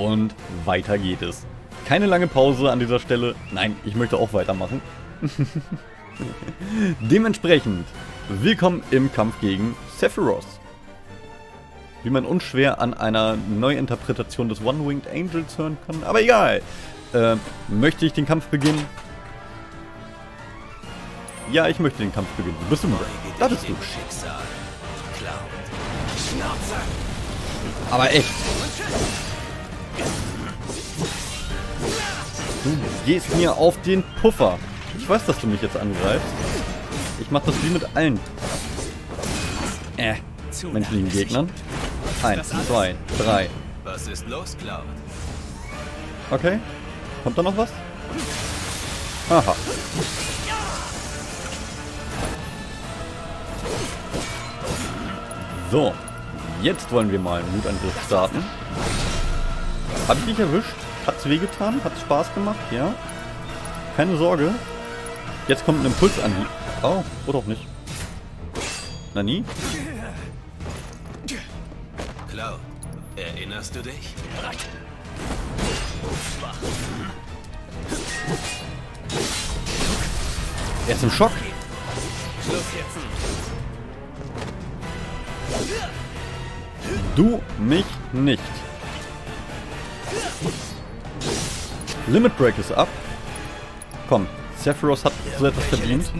Und weiter geht es. Keine lange Pause an dieser Stelle. Nein, ich möchte auch weitermachen. Dementsprechend, willkommen im Kampf gegen Sephiroth. Wie man unschwer an einer Neuinterpretation des One-Winged Angels hören kann. Aber egal. Äh, möchte ich den Kampf beginnen? Ja, ich möchte den Kampf beginnen. Bist du bereit? Da bist du. Aber echt. Du gehst mir auf den Puffer. Ich weiß, dass du mich jetzt angreifst. Ich mach das wie mit allen äh, menschlichen Gegnern. Eins, zwei, drei. Was ist los, Cloud? Okay. Kommt da noch was? Aha. So. Jetzt wollen wir mal einen Mutangriff starten. Hab ich dich erwischt? Hat's wehgetan? Hat's Spaß gemacht? Ja? Keine Sorge. Jetzt kommt ein Impuls an. Oh, oder auch nicht. Na nie? Cloud, erinnerst du dich? Er ist im Schock. Du mich nicht. Limit Break ist ab. Komm, Sephiroth hat so etwas verdient.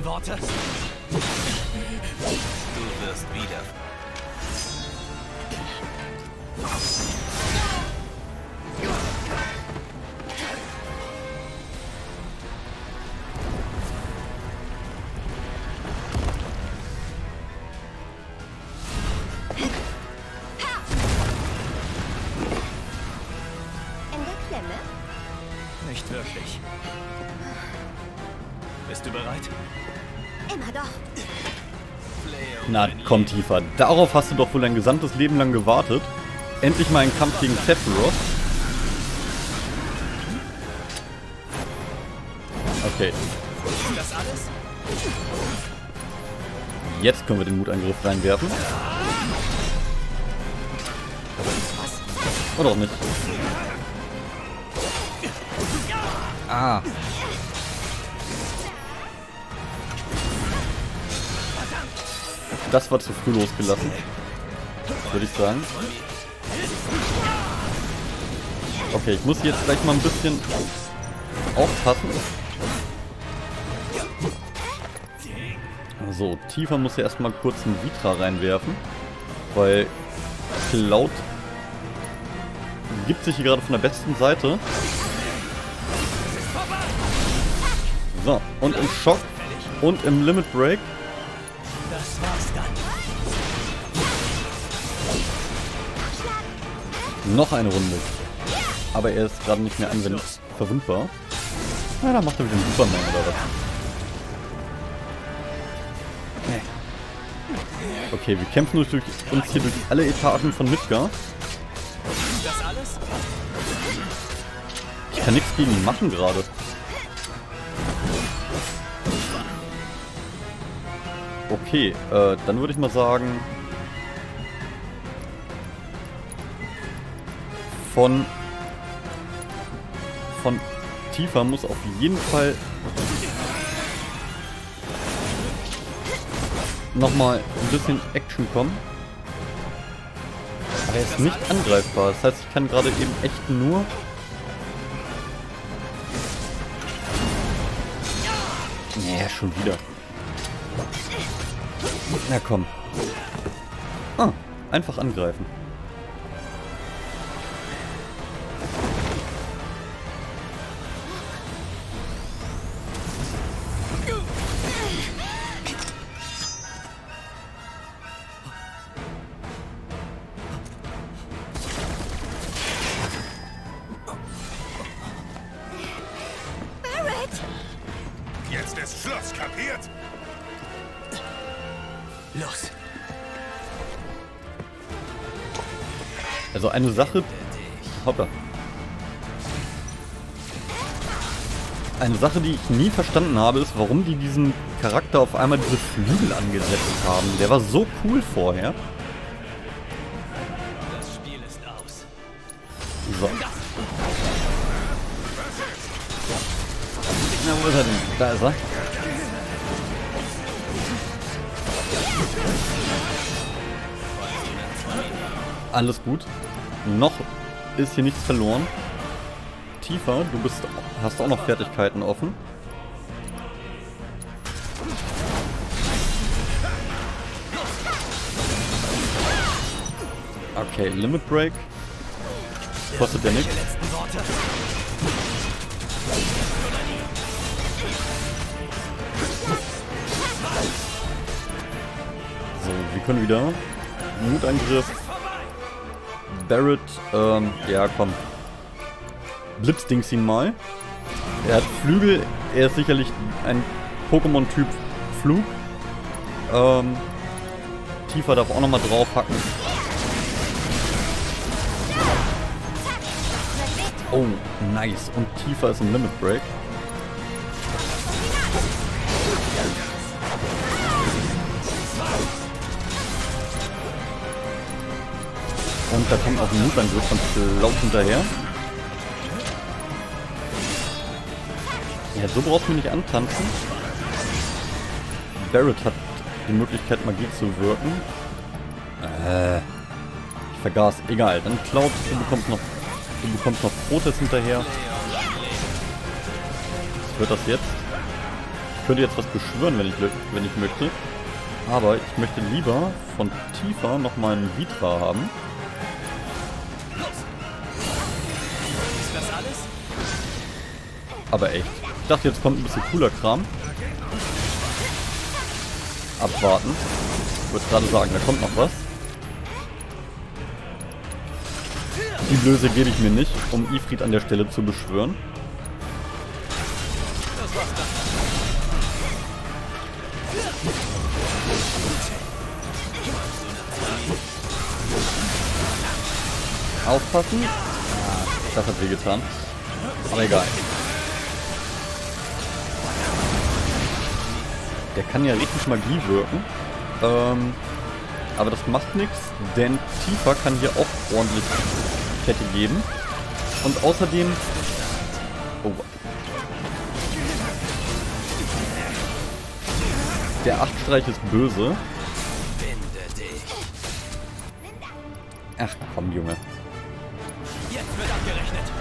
Komm tiefer. Darauf hast du doch wohl dein gesamtes Leben lang gewartet. Endlich mal ein Kampf gegen Sephiroth. Okay, jetzt können wir den Mutangriff reinwerfen. Oder auch nicht. Ah. Das war zu früh losgelassen. Würde ich sagen. Okay, ich muss jetzt gleich mal ein bisschen aufpassen. So, Tiefer muss ja erstmal kurz einen Vitra reinwerfen. Weil Cloud gibt sich hier gerade von der besten Seite. So, und im Schock und im Limit Break. Noch eine Runde. Aber er ist gerade nicht mehr anwendbar. Verwundbar. Na, da macht er wieder einen Superman oder was. Okay, wir kämpfen uns, durch, uns hier durch alle Etagen von Midgar. Ich kann nichts gegen ihn machen gerade. Okay, äh, dann würde ich mal sagen... Von... Von Tifa muss auf jeden Fall... Nochmal ein bisschen Action kommen. Aber er ist nicht angreifbar. Das heißt, ich kann gerade eben echt nur Nee, schon wieder. Na komm. Ah, einfach angreifen. Sache... Hoppla. Eine Sache, die ich nie verstanden habe, ist, warum die diesem Charakter auf einmal diese Flügel angesetzt haben. Der war so cool vorher. So. Na, wo ist er denn? Da ist er. Alles gut. Noch ist hier nichts verloren. Tiefer, du bist, hast auch noch Fertigkeiten offen. Okay, Limit Break. Kostet ja nichts. So, wir können wieder. Mutangriff. Barrett, ähm, ja komm. Blitzdings ihn mal. Er hat Flügel, er ist sicherlich ein Pokémon-Typ Flug. Ähm, Tiefer darf auch nochmal draufhacken. Oh, nice. Und Tiefer ist ein Limit Break. Da kommt auch ein Mutangriff von Laut hinterher. Ja, so brauchst du mich nicht antanzen. Barrett hat die Möglichkeit, Magie zu wirken. Äh, ich vergaß. Egal, dann Cloud, du bekommst noch, du bekommst noch Protest hinterher. Was wird das jetzt? Ich könnte jetzt was beschwören, wenn ich, wenn ich möchte. Aber ich möchte lieber von Tifa nochmal einen Vitra haben. Aber echt. Ich dachte, jetzt kommt ein bisschen cooler Kram. Abwarten. Ich würde gerade sagen, da kommt noch was. Die Blöße gebe ich mir nicht, um Ifrit an der Stelle zu beschwören. Aufpassen. Ah, das hat wehgetan. Aber egal. Der kann ja richtig Magie wirken. Ähm, aber das macht nichts, denn Tifa kann hier auch ordentlich Kette geben. Und außerdem... Oh. Der Achtstreich ist böse. Ach komm, Junge.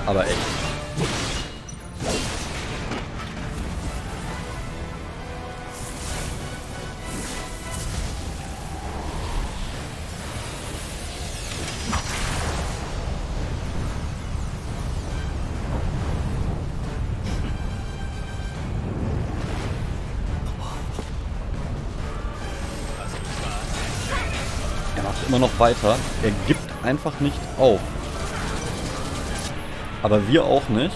Aber echt. Immer noch weiter. Er gibt einfach nicht auf. Aber wir auch nicht.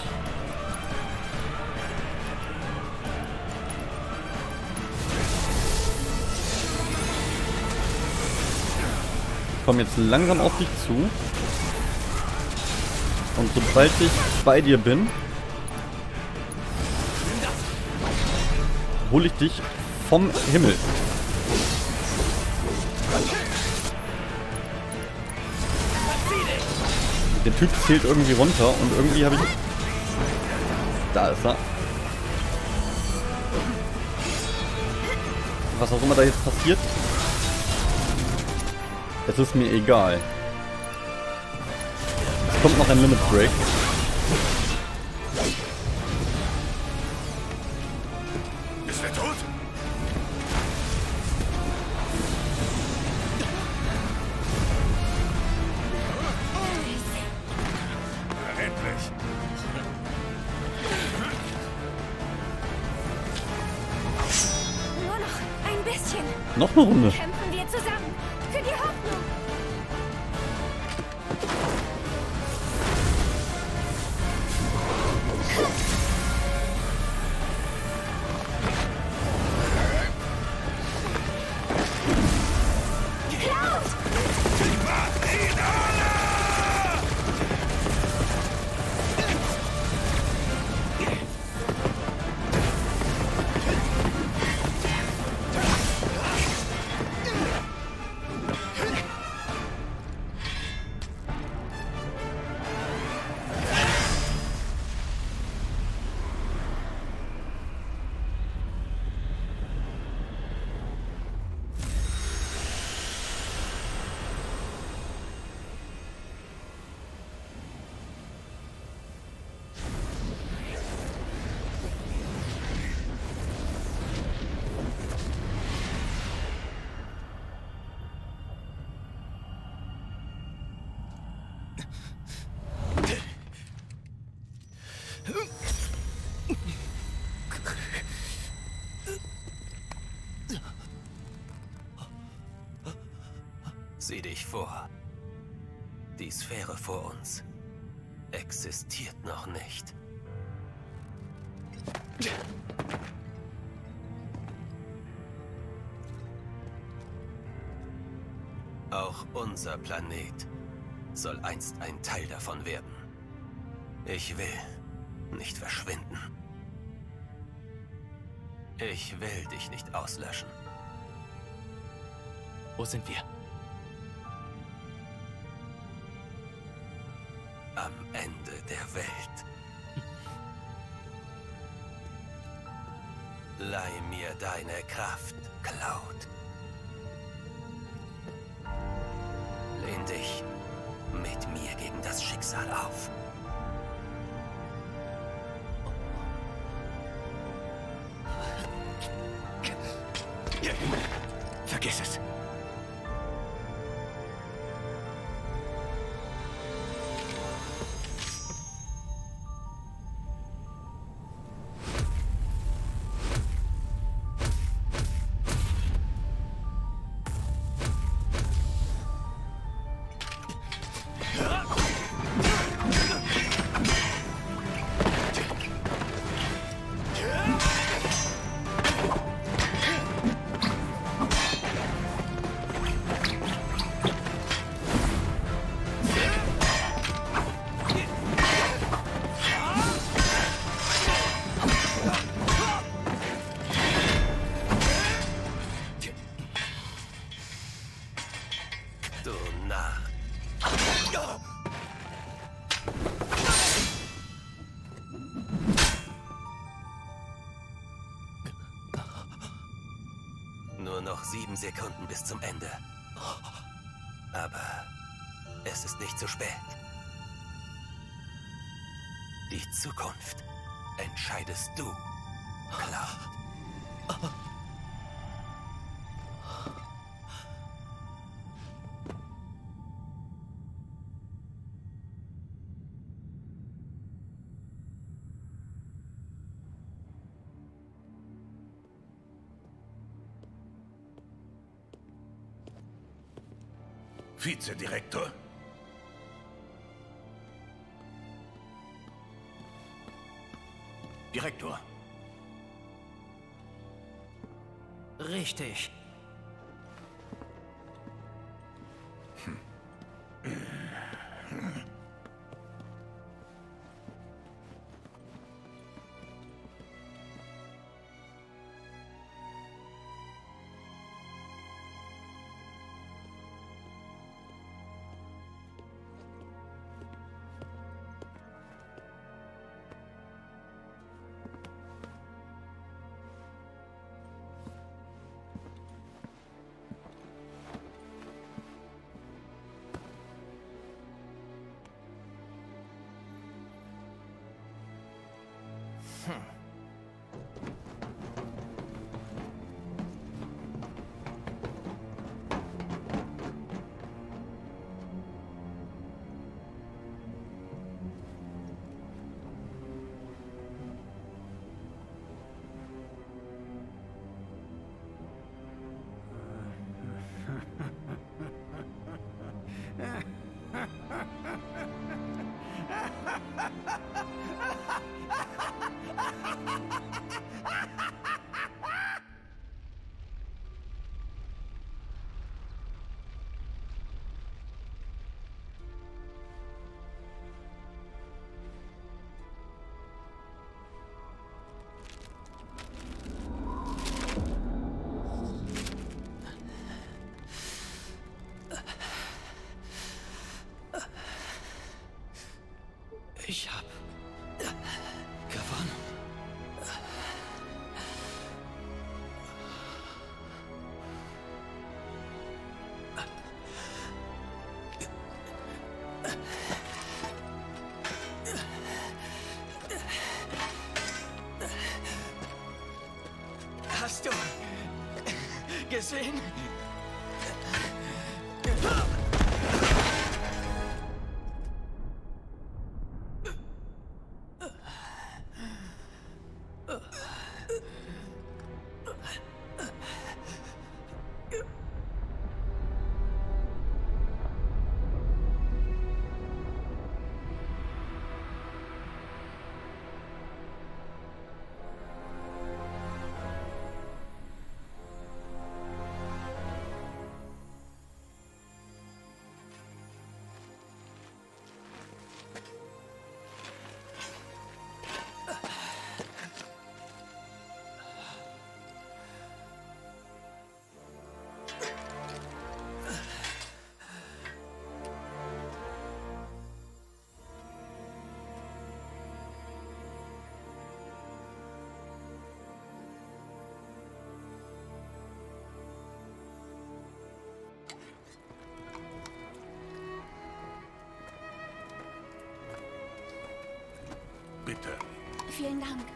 Ich komme jetzt langsam auf dich zu. Und sobald ich bei dir bin, hole ich dich vom Himmel. Der Typ zählt irgendwie runter und irgendwie habe ich... Da ist er. Was auch immer da jetzt passiert. Es ist mir egal. Es kommt noch ein Limit Break. Noch eine Runde. Sieh dich vor. Die Sphäre vor uns existiert noch nicht. Auch unser Planet soll einst ein Teil davon werden. Ich will nicht verschwinden. Ich will dich nicht auslöschen. Wo sind wir? Sekunden bis zum Ende. Aber es ist nicht zu spät. Die Zukunft entscheidest du, Vizedirektor? Direktor. Richtig. Ich hab gewonnen. Hast du gesehen? Bitte. Vielen Dank.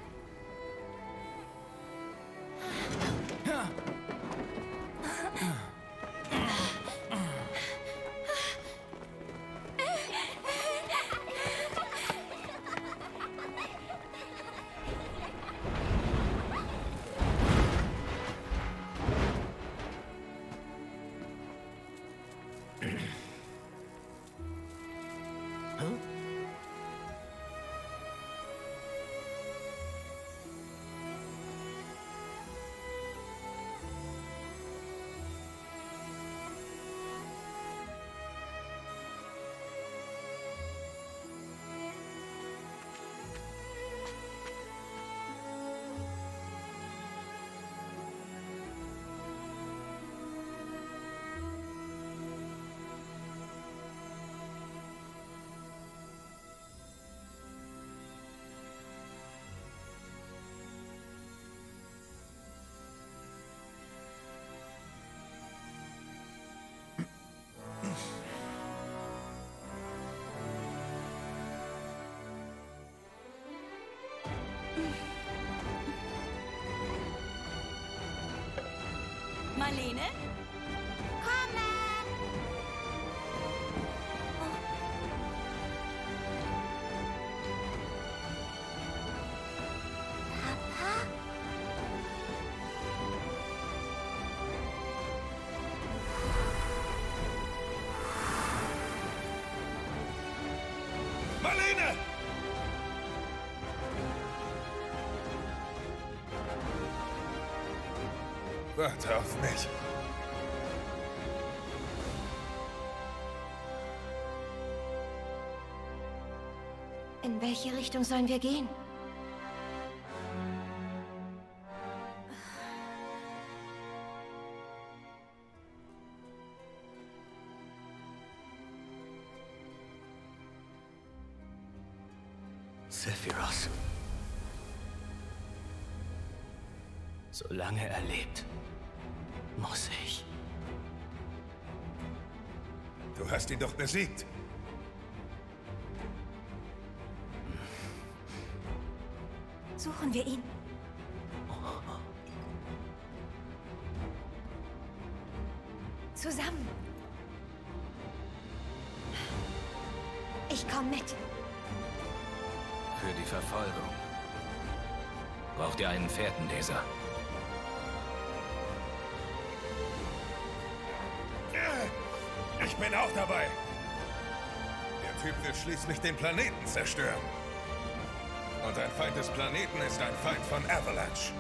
Marlene! Warte auf mich. In welche Richtung sollen wir gehen? Sephiroth. Solange er lebt, muss ich. Du hast ihn doch besiegt. Suchen wir ihn. Zusammen. Ich komme mit. Für die Verfolgung. Braucht ihr einen Fährtenleser? Bin auch dabei. Der Typ will schließlich den Planeten zerstören. Und ein Feind des Planeten ist ein Feind von Avalanche.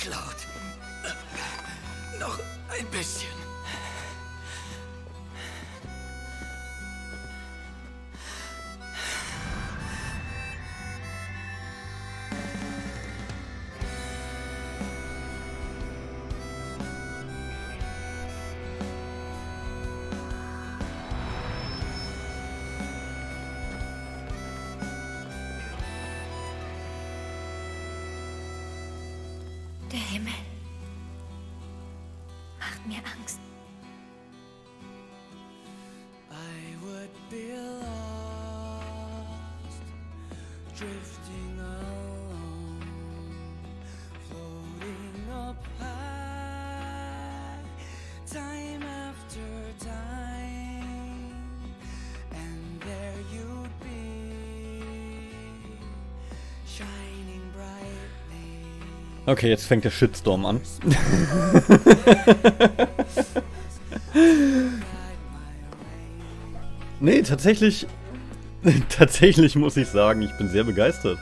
Cloud. Noch ein bisschen. Mir Angst. Okay, jetzt fängt der Shitstorm an. nee, tatsächlich. Tatsächlich muss ich sagen, ich bin sehr begeistert.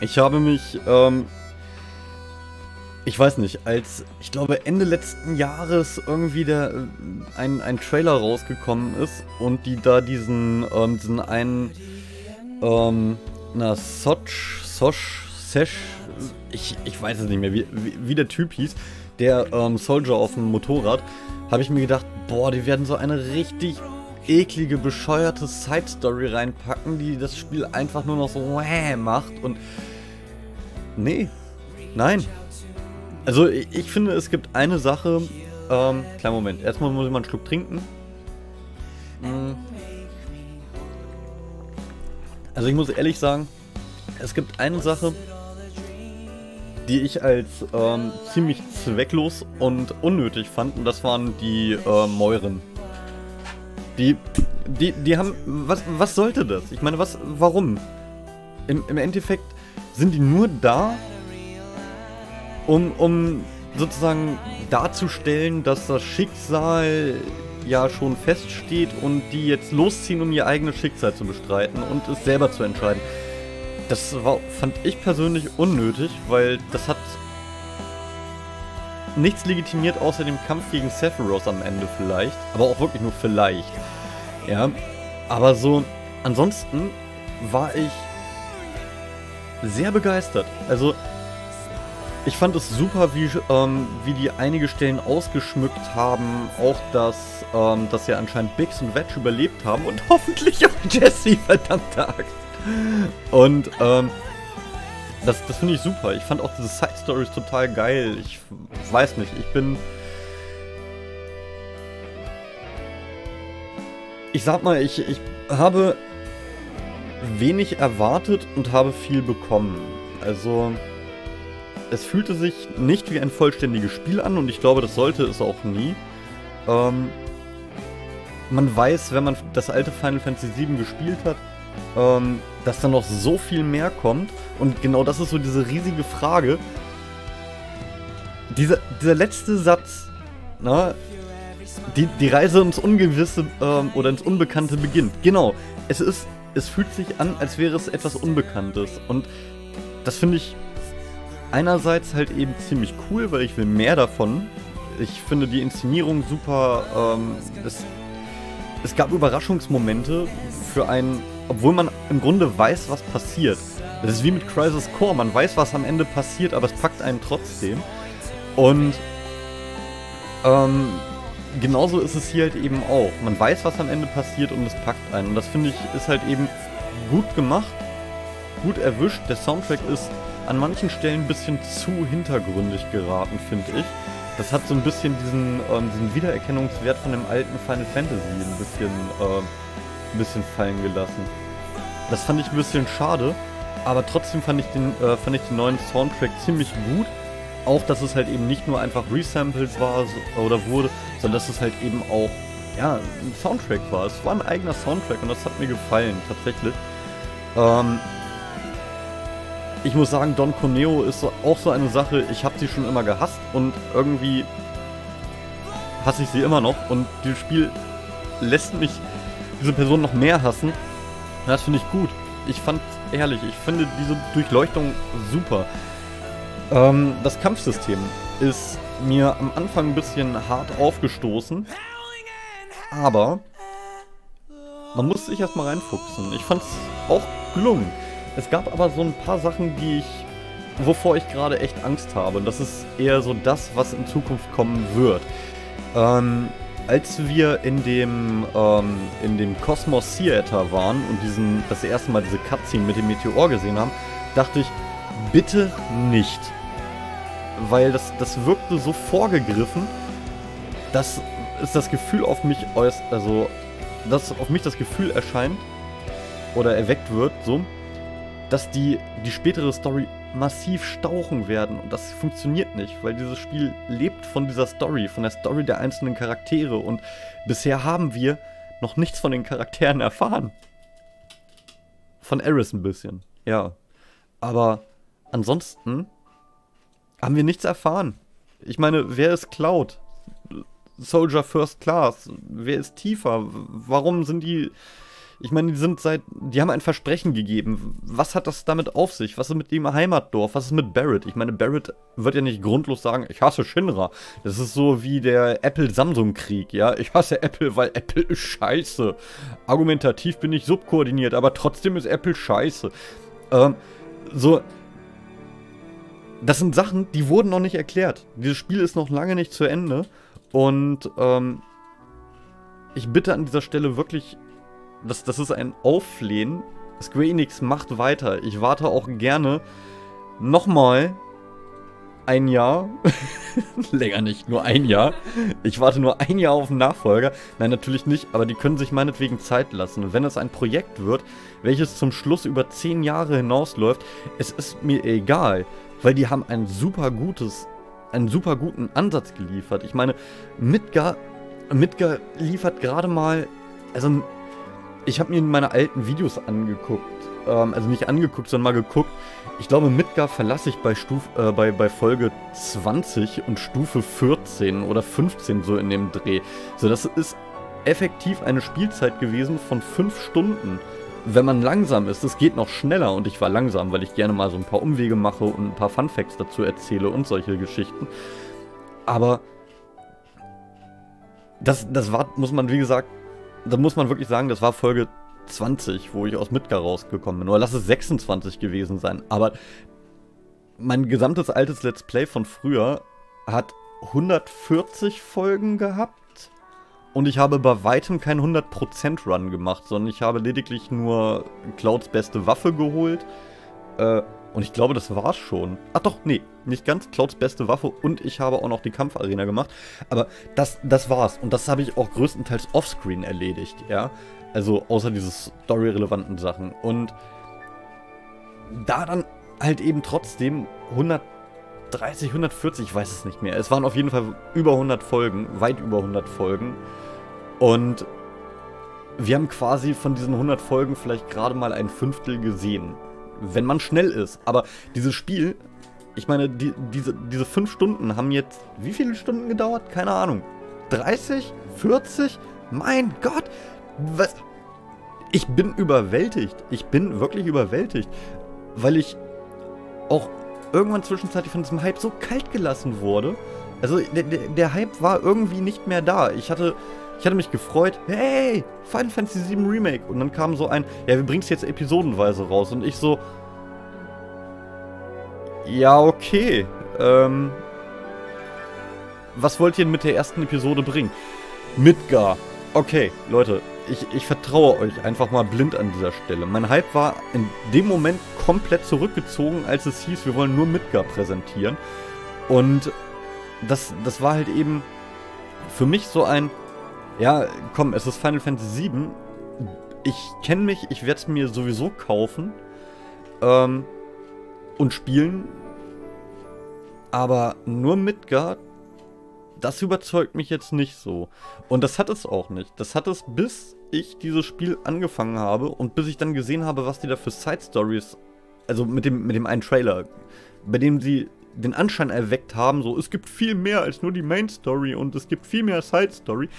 Ich habe mich ähm, ich weiß nicht, als ich glaube Ende letzten Jahres irgendwie der, äh, ein, ein Trailer rausgekommen ist und die da diesen, ähm, diesen einen, ähm, na, Soch, Soch, Sesh, ich, ich weiß es nicht mehr, wie, wie, der Typ hieß, der ähm, Soldier auf dem Motorrad, habe ich mir gedacht, boah, die werden so eine richtig eklige, bescheuerte Side-Story reinpacken, die das Spiel einfach nur noch so wäh macht und nee, nein, also ich, ich, finde, es gibt eine Sache. Ähm, kleinen Moment. Erstmal muss ich mal einen Schluck trinken. Hm. Also ich muss ehrlich sagen, es gibt eine Sache, die ich als ähm, ziemlich zwecklos und unnötig fand. Und das waren die äh, Mäuren. Die, die, die haben, was, was sollte das? Ich meine, was, warum? Im, Im Endeffekt sind die nur da, um, um sozusagen darzustellen, dass das Schicksal ja schon feststeht und die jetzt losziehen, um ihr eigenes Schicksal zu bestreiten und es selber zu entscheiden. Das war, fand ich persönlich unnötig, weil das hat nichts legitimiert außer dem Kampf gegen Sephiroth am Ende vielleicht, aber auch wirklich nur vielleicht. Ja, aber so ansonsten war ich sehr begeistert. Also ich fand es super, wie, ähm, wie die einige Stellen ausgeschmückt haben. Auch, dass, ähm, dass ja anscheinend Bix und Wedge überlebt haben und hoffentlich auch Jesse, verdammte Axt. Und ähm, das, das finde ich super. Ich fand auch diese Side Stories total geil. Ich weiß nicht, ich bin. Ich sag mal, ich, ich habe wenig erwartet und habe viel bekommen. Also es fühlte sich nicht wie ein vollständiges Spiel an und ich glaube, das sollte es auch nie. Ähm, man weiß, wenn man das alte Final Fantasy VII gespielt hat, ähm, dass da noch so viel mehr kommt. Und genau das ist so diese riesige Frage. Dieser, dieser letzte Satz, na, die, die Reise ins Ungewisse ähm, oder ins Unbekannte beginnt. Genau, es ist, es fühlt sich an, als wäre es etwas Unbekanntes. Und das finde ich einerseits halt eben ziemlich cool, weil ich will mehr davon. Ich finde die Inszenierung super. Ähm, es, es gab Überraschungsmomente für einen, obwohl man im Grunde weiß, was passiert. Das ist wie mit Crisis Core, man weiß, was am Ende passiert, aber es packt einen trotzdem. Und ähm, genauso ist es hier halt eben auch. Man weiß, was am Ende passiert und es packt einen. Und das finde ich ist halt eben gut gemacht, gut erwischt. Der Soundtrack ist an manchen Stellen ein bisschen zu hintergründig geraten, finde ich. Das hat so ein bisschen diesen, ähm, diesen Wiedererkennungswert von dem alten Final Fantasy ein bisschen, äh, ein bisschen fallen gelassen. Das fand ich ein bisschen schade, aber trotzdem fand ich den, äh, fand ich den neuen Soundtrack ziemlich gut. Auch, dass es halt eben nicht nur einfach resampled war so, oder wurde, sondern dass es halt eben auch ja, ein Soundtrack war. Es war ein eigener Soundtrack und das hat mir gefallen, tatsächlich. Ähm, ich muss sagen, Don Coneo ist so, auch so eine Sache, ich habe sie schon immer gehasst und irgendwie hasse ich sie immer noch und dieses Spiel lässt mich diese Person noch mehr hassen. Das finde ich gut. Ich fand ehrlich, ich finde diese Durchleuchtung super. Ähm, das Kampfsystem ist mir am Anfang ein bisschen hart aufgestoßen, aber man muss sich erstmal reinfuchsen. Ich fand es auch gelungen. Es gab aber so ein paar Sachen, die ich, wovor ich gerade echt Angst habe. Und das ist eher so das, was in Zukunft kommen wird. Ähm, als wir in dem, ähm, in dem Cosmos Theater waren und diesen, das erste Mal diese Cutscene mit dem Meteor gesehen haben, dachte ich, bitte nicht. Weil das, das wirkte so vorgegriffen, dass es das Gefühl auf mich äußert, also, dass auf mich das Gefühl erscheint oder erweckt wird, so, dass die, die spätere Story massiv stauchen werden. Und das funktioniert nicht, weil dieses Spiel lebt von dieser Story, von der Story der einzelnen Charaktere. Und bisher haben wir noch nichts von den Charakteren erfahren. Von Eris ein bisschen, ja. Aber ansonsten haben wir nichts erfahren. Ich meine, wer ist Cloud? Soldier First Class? Wer ist tiefer? Warum sind die Ich meine, die sind seit, die haben ein Versprechen gegeben. Was hat das damit auf sich? Was ist mit dem Heimatdorf? Was ist mit Barrett? Ich meine, Barrett wird ja nicht grundlos sagen, ich hasse Shinra. Das ist so wie der Apple-Samsung-Krieg, ja. Ich hasse Apple, weil Apple ist scheiße. Argumentativ bin ich subkoordiniert, aber trotzdem ist Apple scheiße. Ähm, so, das sind Sachen, die wurden noch nicht erklärt. Dieses Spiel ist noch lange nicht zu Ende. Und ähm, ich bitte an dieser Stelle wirklich, das, das ist ein Aufflehen. Square Enix macht weiter. Ich warte auch gerne nochmal ein Jahr. Länger nicht, nur ein Jahr. Ich warte nur ein Jahr auf einen Nachfolger. Nein, natürlich nicht, aber die können sich meinetwegen Zeit lassen. Wenn es ein Projekt wird, welches zum Schluss über zehn Jahre hinausläuft, es ist mir egal, weil die haben ein super gutes, einen super guten Ansatz geliefert. Ich meine, Midgar Midgar liefert gerade mal, also ich habe mir meine alten Videos angeguckt, ähm, also nicht angeguckt, sondern mal geguckt. Ich glaube, Midgar verlasse ich bei, Stuf, äh, bei, bei Folge 20 und Stufe 14 oder 15 so in dem Dreh. So, das ist effektiv eine Spielzeit gewesen von 5 Stunden. Wenn man langsam ist, es geht noch schneller und ich war langsam, weil ich gerne mal so ein paar Umwege mache und ein paar Funfacts dazu erzähle und solche Geschichten. Aber das, das war, muss man, wie gesagt, da muss man wirklich sagen, das war Folge 20, wo ich aus Midgar rausgekommen bin. Oder lass es 26 gewesen sein. Aber mein gesamtes altes Let's Play von früher hat 140 Folgen gehabt. Und ich habe bei weitem keinen 100% Run gemacht, sondern ich habe lediglich nur Clouds beste Waffe geholt. Äh, und ich glaube, das war's schon. Ach doch, nee, nicht ganz. Clouds beste Waffe und ich habe auch noch die Kampfarena gemacht. Aber das, das war's. Und das habe ich auch größtenteils offscreen erledigt, ja. Also außer diese story-relevanten Sachen. Und da dann halt eben trotzdem 130, 140, ich weiß es nicht mehr. Es waren auf jeden Fall über 100 Folgen, weit über 100 Folgen. Und wir haben quasi von diesen 100 Folgen vielleicht gerade mal ein Fünftel gesehen wenn man schnell ist. Aber dieses Spiel, ich meine, die, diese, diese fünf Stunden haben jetzt wie viele Stunden gedauert? Keine Ahnung. 30? 40? Mein Gott! Was? Ich bin überwältigt. Ich bin wirklich überwältigt. Weil ich auch irgendwann zwischenzeitlich von diesem Hype so kalt gelassen wurde. Also der, der, der Hype war irgendwie nicht mehr da. Ich hatte ich hatte mich gefreut, hey, Final Fantasy VII Remake. Und dann kam so ein, ja, wir bringen es jetzt episodenweise raus. Und ich so, ja, okay. Ähm, was wollt ihr mit der ersten Episode bringen? Midgar. Okay, Leute, ich, ich vertraue euch einfach mal blind an dieser Stelle. Mein Hype war in dem Moment komplett zurückgezogen, als es hieß, wir wollen nur Midgar präsentieren. Und das, das war halt eben für mich so ein, ja, komm, es ist Final Fantasy VII. Ich kenne mich, ich werde es mir sowieso kaufen ähm, und spielen. Aber nur Midgard, das überzeugt mich jetzt nicht so. Und das hat es auch nicht. Das hat es, bis ich dieses Spiel angefangen habe und bis ich dann gesehen habe, was die da für Side Stories, also mit dem, mit dem einen Trailer, bei dem sie den Anschein erweckt haben, so es gibt viel mehr als nur die Main Story und es gibt viel mehr Side Story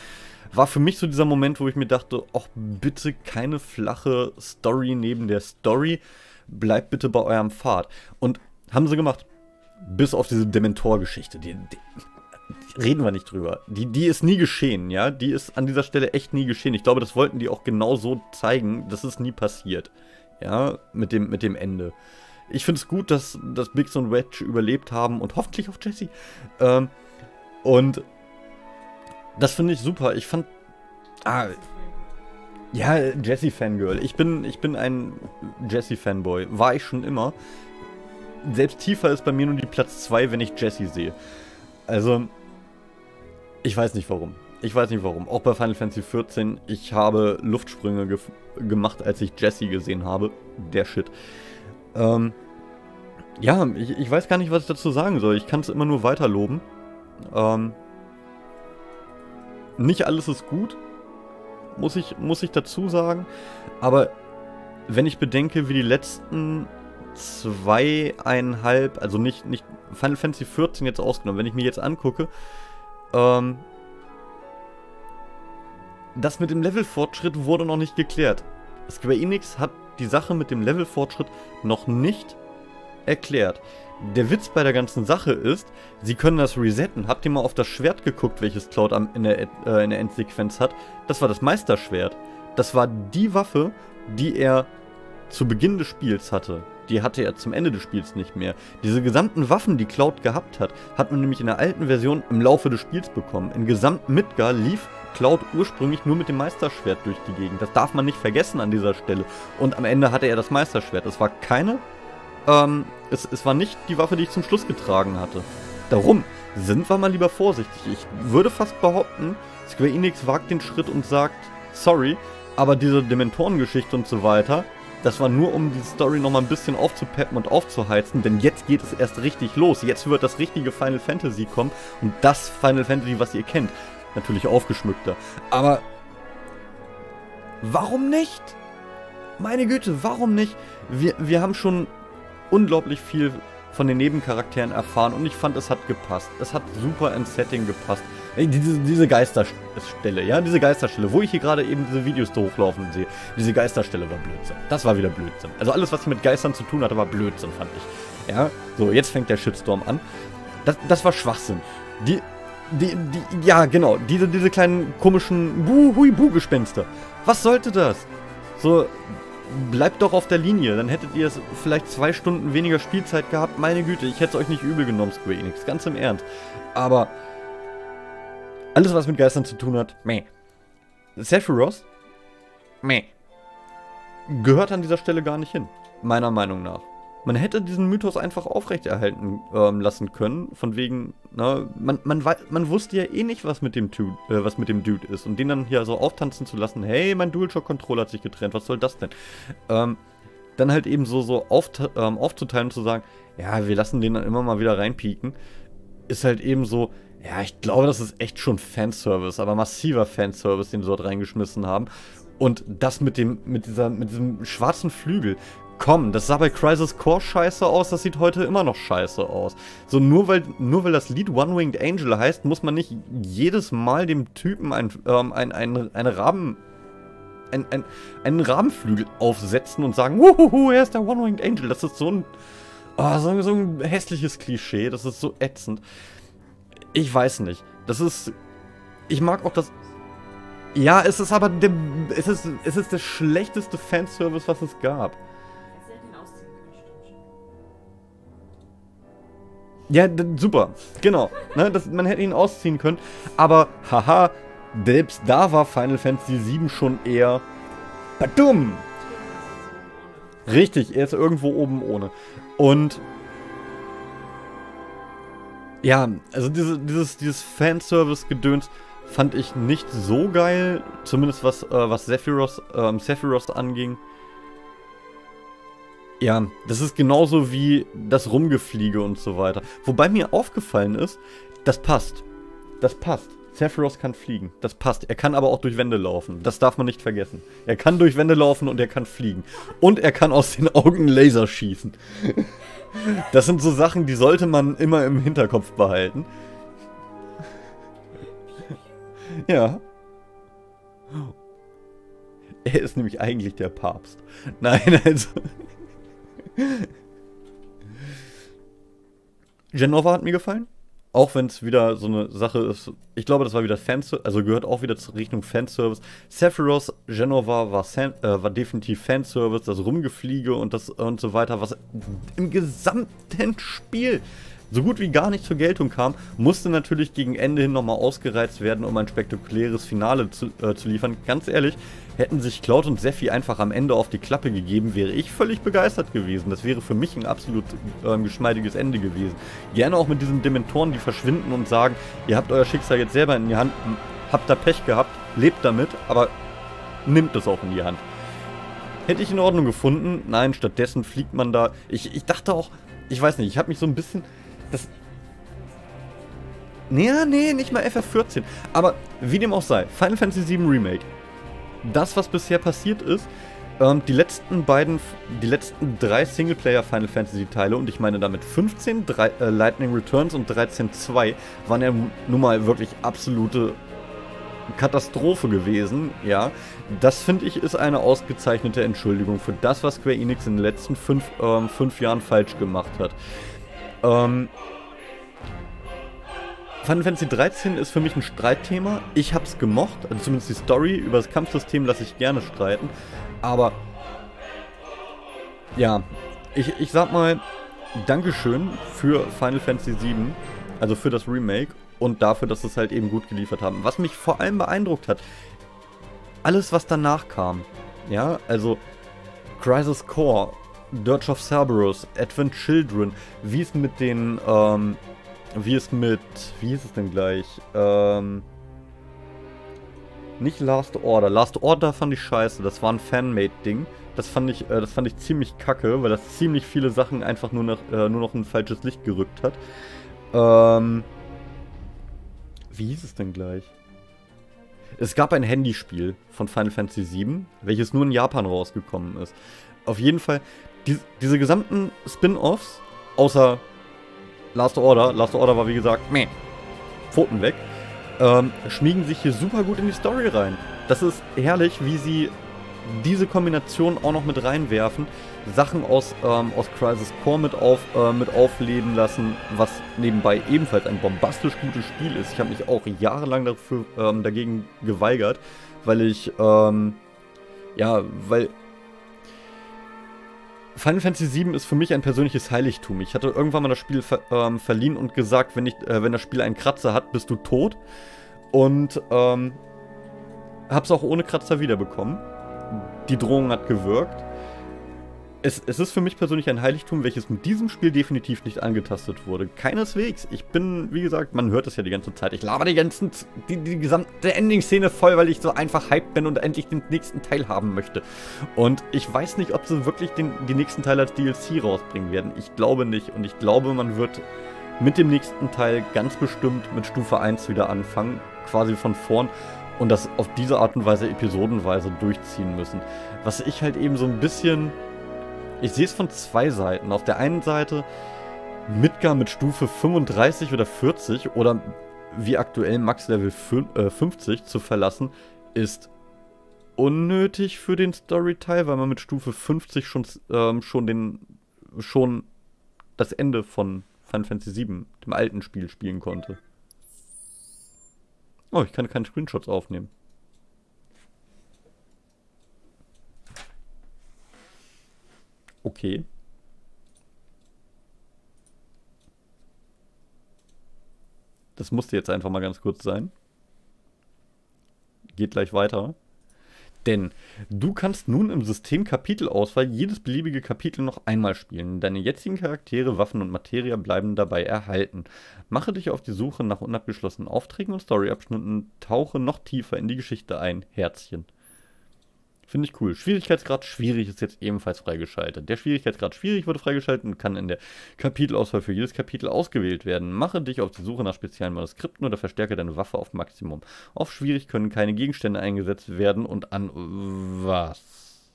war für mich so dieser Moment, wo ich mir dachte, ach bitte keine flache Story neben der Story, bleibt bitte bei eurem Pfad. Und haben sie gemacht. Bis auf diese Dementor-Geschichte. Die, die, reden wir nicht drüber. Die, die ist nie geschehen, ja. Die ist an dieser Stelle echt nie geschehen. Ich glaube, das wollten die auch genau so zeigen. Das ist nie passiert. Ja, mit dem, mit dem Ende. Ich finde es gut, dass, dass Biggs und Wedge überlebt haben und hoffentlich auch Jesse. Ähm, und das finde ich super. Ich fand. Ah. Ja, Jesse-Fangirl. Ich bin, ich bin ein Jesse-Fanboy. War ich schon immer. Selbst tiefer ist bei mir nur die Platz 2, wenn ich Jesse sehe. Also, ich weiß nicht warum. Ich weiß nicht warum. Auch bei Final Fantasy XIV, ich habe Luftsprünge ge gemacht, als ich Jesse gesehen habe. Der Shit. Ähm, ja, ich, ich weiß gar nicht, was ich dazu sagen soll. Ich kann es immer nur weiter loben. Ähm, nicht alles ist gut, muss ich, muss ich dazu sagen. Aber wenn ich bedenke, wie die letzten zweieinhalb, also nicht, nicht Final Fantasy 14 jetzt ausgenommen, wenn ich mir jetzt angucke, ähm, das mit dem Levelfortschritt wurde noch nicht geklärt. Square Enix hat die Sache mit dem Levelfortschritt noch nicht erklärt. Der Witz bei der ganzen Sache ist, sie können das resetten. Habt ihr mal auf das Schwert geguckt, welches Cloud am, in, der, äh, in der Endsequenz hat? Das war das Meisterschwert. Das war die Waffe, die er zu Beginn des Spiels hatte. Die hatte er zum Ende des Spiels nicht mehr. Diese gesamten Waffen, die Cloud gehabt hat, hat man nämlich in der alten Version im Laufe des Spiels bekommen. In gesamt Midgar lief Cloud ursprünglich nur mit dem Meisterschwert durch die Gegend. Das darf man nicht vergessen an dieser Stelle. Und am Ende hatte er das Meisterschwert. Es war keine, ähm, es, es war nicht die Waffe, die ich zum Schluss getragen hatte. Darum sind wir mal lieber vorsichtig. Ich würde fast behaupten, Square Enix wagt den Schritt und sagt, sorry, aber diese Dementoren-Geschichte und so weiter, das war nur, um die Story nochmal ein bisschen aufzupeppen und aufzuheizen, denn jetzt geht es erst richtig los. Jetzt wird das richtige Final Fantasy kommen und das Final Fantasy, was ihr kennt. Natürlich aufgeschmückter. Aber warum nicht? Meine Güte, warum nicht? Wir, wir haben schon unglaublich viel von den Nebencharakteren erfahren und ich fand, es hat gepasst. Es hat super ins Setting gepasst. Diese, diese Geisterstelle, ja, diese Geisterstelle, wo ich hier gerade eben diese Videos da hochlaufen sehe, diese Geisterstelle war Blödsinn. Das war wieder Blödsinn. Also alles, was mit Geistern zu tun hatte, war Blödsinn, fand ich. Ja, so, jetzt fängt der Shitstorm an. Das, das war Schwachsinn. Die, die, die, ja, genau, diese, diese kleinen komischen Bu-Hui-Bu-Gespenster. Was sollte das? So, bleibt doch auf der Linie, dann hättet ihr vielleicht zwei Stunden weniger Spielzeit gehabt. Meine Güte, ich hätte es euch nicht übel genommen, Square Enix, ganz im Ernst. Aber alles, was mit Geistern zu tun hat, meh. Sephiroth, meh. Gehört an dieser Stelle gar nicht hin. Meiner Meinung nach. Man hätte diesen Mythos einfach aufrechterhalten ähm, lassen können, von wegen, na, man, man, man wusste ja eh nicht, was mit, dem Dude, äh, was mit dem Dude ist. Und den dann hier so auftanzen zu lassen, hey, mein DualShock-Controller hat sich getrennt, was soll das denn? Ähm, dann halt eben so, so auft ähm, aufzuteilen und zu sagen, ja, wir lassen den dann immer mal wieder reinpieken, ist halt eben so, ja, ich glaube, das ist echt schon Fanservice, aber massiver Fanservice, den sie dort reingeschmissen haben. Und das mit dem, mit dieser, mit diesem schwarzen Flügel. Komm, das sah bei Crisis Core scheiße aus, das sieht heute immer noch scheiße aus. So, nur weil, nur weil das Lied One-Winged Angel heißt, muss man nicht jedes Mal dem Typen ein, ähm, ein, ein, eine Raben, ein, ein, einen Rabenflügel aufsetzen und sagen, wuhuhu, er ist der One-Winged Angel. Das ist so ein, oh, so, so ein hässliches Klischee, das ist so ätzend. Ich weiß nicht. Das ist. Ich mag auch das. Ja, es ist aber der, es ist, es ist der schlechteste Fanservice, was es gab. Ja, super. Genau. Ne, das, man hätte ihn ausziehen können. Aber, haha, selbst da war Final Fantasy VII schon eher. Badum! Richtig, er ist irgendwo oben ohne. Und ja, also diese, dieses, dieses Fanservice-Gedöns fand ich nicht so geil, zumindest was, äh, was Sephiroth, ähm, Sephiroth anging. Ja, das ist genauso wie das Rumgefliege und so weiter. Wobei mir aufgefallen ist, das passt. Das passt. Sephiroth kann fliegen. Das passt. Er kann aber auch durch Wände laufen. Das darf man nicht vergessen. Er kann durch Wände laufen und er kann fliegen. Und er kann aus den Augen Laser schießen. Das sind so Sachen, die sollte man immer im Hinterkopf behalten. Ja. Er ist nämlich eigentlich der Papst. Nein, also. Genova hat mir gefallen. Auch wenn es wieder so eine Sache ist, ich glaube, das war wieder Fanservice, also gehört auch wieder zur Richtung Fanservice. Sephiroth Genova war, San, äh, war definitiv Fanservice, das Rumgefliege und das und so weiter, was im gesamten Spiel so gut wie gar nicht zur Geltung kam, musste natürlich gegen Ende hin nochmal ausgereizt werden, um ein spektakuläres Finale zu, äh, zu liefern. Ganz ehrlich, hätten sich Cloud und Seffi einfach am Ende auf die Klappe gegeben, wäre ich völlig begeistert gewesen. Das wäre für mich ein absolut äh, geschmeidiges Ende gewesen. Gerne auch mit diesen Dementoren, die verschwinden und sagen, ihr habt euer Schicksal jetzt selber in die Hand, habt da Pech gehabt, lebt damit, aber nimmt es auch in die Hand. Hätte ich in Ordnung gefunden. Nein, stattdessen fliegt man da. Ich, ich dachte auch, ich weiß nicht, ich habe mich so ein bisschen das. Nee, nee, nicht mal FF14. Aber wie dem auch sei, Final Fantasy VII Remake. Das, was bisher passiert ist, ähm, die letzten beiden, die letzten drei Singleplayer Final Fantasy Teile, und ich meine damit 15, 3, äh, Lightning Returns und 13.2, waren ja nun mal wirklich absolute Katastrophe gewesen, ja. Das finde ich ist eine ausgezeichnete Entschuldigung für das, was Square Enix in den letzten fünf, ähm, fünf Jahren falsch gemacht hat. Ähm, Final Fantasy 13 ist für mich ein Streitthema. Ich hab's gemocht, also zumindest die Story über das Kampfsystem lasse ich gerne streiten. Aber ja, ich, ich sag mal, Dankeschön für Final Fantasy 7, also für das Remake und dafür, dass es halt eben gut geliefert haben. Was mich vor allem beeindruckt hat, alles was danach kam, ja, also Crisis Core, Dirge of Cerberus, Advent Children, wie es mit den, ähm, wie es mit, wie hieß es denn gleich, ähm, nicht Last Order. Last Order fand ich scheiße, das war ein Fanmade-Ding. Das fand ich, äh, das fand ich ziemlich kacke, weil das ziemlich viele Sachen einfach nur noch, äh, nur noch ein falsches Licht gerückt hat. Ähm, wie hieß es denn gleich? Es gab ein Handyspiel von Final Fantasy VII, welches nur in Japan rausgekommen ist. Auf jeden Fall, die, diese gesamten Spin-Offs, außer Last Order, Last Order war wie gesagt, meh, Pfoten weg, ähm, schmiegen sich hier super gut in die Story rein. Das ist herrlich, wie sie diese Kombination auch noch mit reinwerfen, Sachen aus, ähm, aus Crisis Core mit, auf, äh, mit aufleben lassen, was nebenbei ebenfalls ein bombastisch gutes Spiel ist. Ich habe mich auch jahrelang dafür, ähm, dagegen geweigert, weil ich, ähm, ja, weil Final Fantasy VII ist für mich ein persönliches Heiligtum. Ich hatte irgendwann mal das Spiel ver ähm, verliehen und gesagt, wenn, ich, äh, wenn das Spiel einen Kratzer hat, bist du tot. Und ähm, hab's auch ohne Kratzer wiederbekommen. Die Drohung hat gewirkt. Es, es, ist für mich persönlich ein Heiligtum, welches mit diesem Spiel definitiv nicht angetastet wurde. Keineswegs. Ich bin, wie gesagt, man hört es ja die ganze Zeit. Ich laber die ganzen, die, die gesamte Ending-Szene voll, weil ich so einfach hyped bin und endlich den nächsten Teil haben möchte. Und ich weiß nicht, ob sie wirklich den, die nächsten Teil als DLC rausbringen werden. Ich glaube nicht. Und ich glaube, man wird mit dem nächsten Teil ganz bestimmt mit Stufe 1 wieder anfangen. Quasi von vorn und das auf diese Art und Weise episodenweise durchziehen müssen. Was ich halt eben so ein bisschen ich sehe es von zwei Seiten. Auf der einen Seite Midgar mit Stufe 35 oder 40 oder wie aktuell Max Level 50 äh, zu verlassen, ist unnötig für den Storyteil, weil man mit Stufe 50 schon, ähm, schon, den, schon das Ende von Final Fantasy VII, dem alten Spiel, spielen konnte. Oh, ich kann keine Screenshots aufnehmen. Okay. Das musste jetzt einfach mal ganz kurz sein. Geht gleich weiter. Denn du kannst nun im System Kapitelauswahl jedes beliebige Kapitel noch einmal spielen. Deine jetzigen Charaktere, Waffen und Materia bleiben dabei erhalten. Mache dich auf die Suche nach unabgeschlossenen Aufträgen und Storyabschnitten, tauche noch tiefer in die Geschichte ein. Herzchen. Finde ich cool. Schwierigkeitsgrad schwierig ist jetzt ebenfalls freigeschaltet. Der Schwierigkeitsgrad schwierig wurde freigeschaltet und kann in der Kapitelauswahl für jedes Kapitel ausgewählt werden. Mache dich auf die Suche nach speziellen Manuskripten oder verstärke deine Waffe auf Maximum. Auf schwierig können keine Gegenstände eingesetzt werden und an was?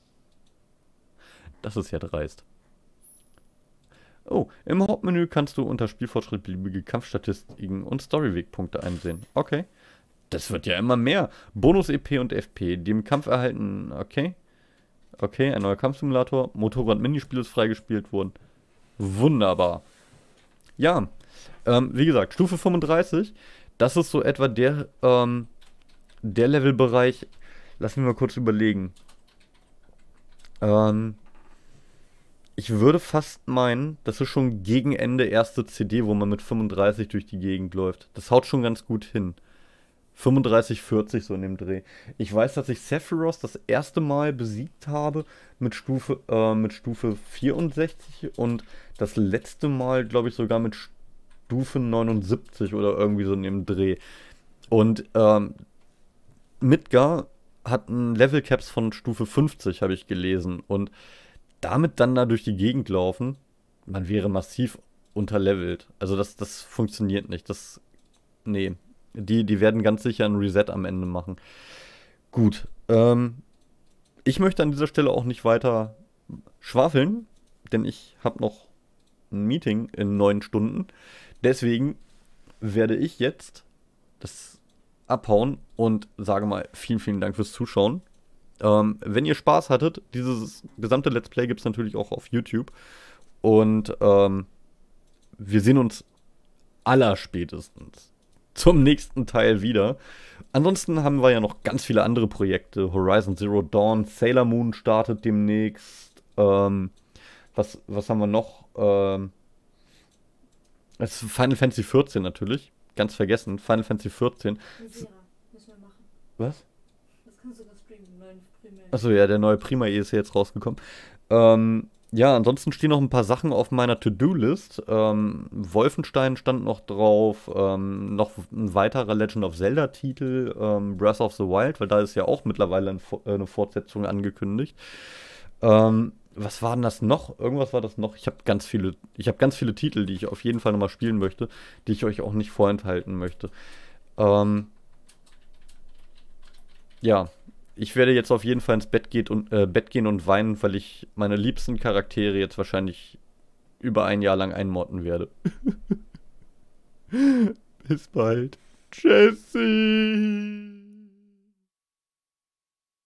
Das ist ja dreist. Oh, im Hauptmenü kannst du unter Spielfortschritt beliebige Kampfstatistiken und Storywegpunkte einsehen. Okay. Das wird ja immer mehr. Bonus-EP und FP, die im Kampf erhalten. Okay. Okay, ein neuer Kampfsimulator. Motorrad-Minispiel ist freigespielt worden. Wunderbar. Ja, ähm, wie gesagt, Stufe 35. Das ist so etwa der, ähm, der Levelbereich. Lass mich mal kurz überlegen. Ähm, ich würde fast meinen, das ist schon gegen Ende erste CD, wo man mit 35 durch die Gegend läuft. Das haut schon ganz gut hin. 35, 40 so in dem Dreh. Ich weiß, dass ich Sephiroth das erste Mal besiegt habe mit Stufe, äh, mit Stufe 64 und das letzte Mal, glaube ich, sogar mit Stufe 79 oder irgendwie so in dem Dreh. Und ähm, Midgar hat ein Level Caps von Stufe 50, habe ich gelesen. Und damit dann da durch die Gegend laufen, man wäre massiv unterlevelt. Also das, das funktioniert nicht. Das. Nee, die, die werden ganz sicher ein Reset am Ende machen. Gut. Ähm, ich möchte an dieser Stelle auch nicht weiter schwafeln, denn ich habe noch ein Meeting in neun Stunden. Deswegen werde ich jetzt das abhauen und sage mal vielen, vielen Dank fürs Zuschauen. Ähm, wenn ihr Spaß hattet, dieses gesamte Let's Play gibt es natürlich auch auf YouTube. Und ähm, wir sehen uns allerspätestens zum nächsten Teil wieder. Ansonsten haben wir ja noch ganz viele andere Projekte. Horizon Zero Dawn, Sailor Moon startet demnächst. Ähm, was, was haben wir noch? Ähm, es ist Final Fantasy 14 natürlich. Ganz vergessen. Final Fantasy 14. Sera, müssen wir machen. Was? Das kannst du streamen, neuen Primär. Achso, ja, der neue Prima E ist ja jetzt rausgekommen. Ähm, ja, ansonsten stehen noch ein paar Sachen auf meiner To-Do-List. Ähm, Wolfenstein stand noch drauf, ähm, noch ein weiterer Legend of Zelda-Titel, ähm, Breath of the Wild, weil da ist ja auch mittlerweile ein, äh, eine Fortsetzung angekündigt. Ähm, was war denn das noch? Irgendwas war das noch. Ich habe ganz viele, ich habe ganz viele Titel, die ich auf jeden Fall nochmal spielen möchte, die ich euch auch nicht vorenthalten möchte. Ähm, ja, ich werde jetzt auf jeden Fall ins Bett, geht und, äh, Bett gehen und weinen, weil ich meine liebsten Charaktere jetzt wahrscheinlich über ein Jahr lang einmorten werde. Bis bald. Jesse.